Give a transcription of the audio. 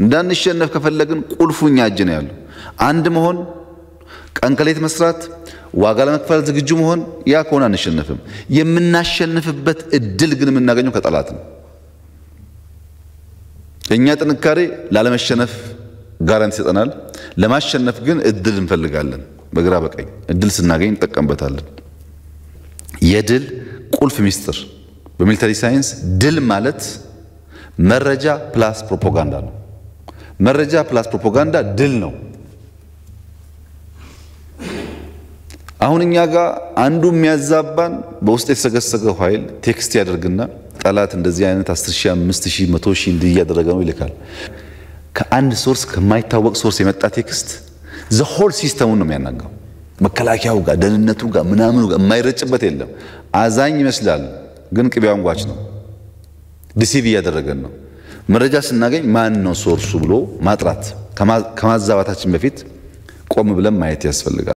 እንዳንሸነፍ ከፈለግን ቁልፉ እኛ እጅ ነው ያለው። አንድ መሆን፣ ቀን ከሌት መስራት፣ ዋጋ ለመክፈል ዝግጁ መሆን። ያ ከሆነ አንሸነፍም። የምናሸንፍበት እድል ግን የምናገኘው ከጠላት ነው። እኛ ጥንካሬ ላለመሸነፍ ጋራንቲ ይሰጠናል። ለማሸነፍ ግን እድል እንፈልጋለን። በግራ በቀኝ እድል ስናገኝ እንጠቀምበታለን። የድል ቁልፍ ሚስጥር በ military science ድል ማለት መረጃ plus ፕሮፓጋንዳ ነው። መረጃ plus ፕሮፓጋንዳ ድል ነው። አሁን እኛ ጋር አንዱ የሚያዛባን በውስጥ የተሰገሰገው ኃይል text ያደርግና ጠላት እንደዚህ አይነት 10 ሺህ 5 ሺህ 100 ሺህ እንዲህ እያደረገ ነው ይልካል። ከአንድ source ከማይታወቅ source የመጣ text the whole system ኡን ነው የሚያናጋው። መከላከያው ጋር ደህንነቱ ጋር ምናምኑ ጋር የማይረጭበት የለም። አዛኝ ይመስላል፣ ግን ቅቤው አንጓች ነው። ዲሲቭ እያደረገን ነው። መረጃ ስናገኝ ማን ነው ሶርሱ ብሎ ማጥራት ከማዛባታችን በፊት ቆም ብለን ማየት ያስፈልጋል።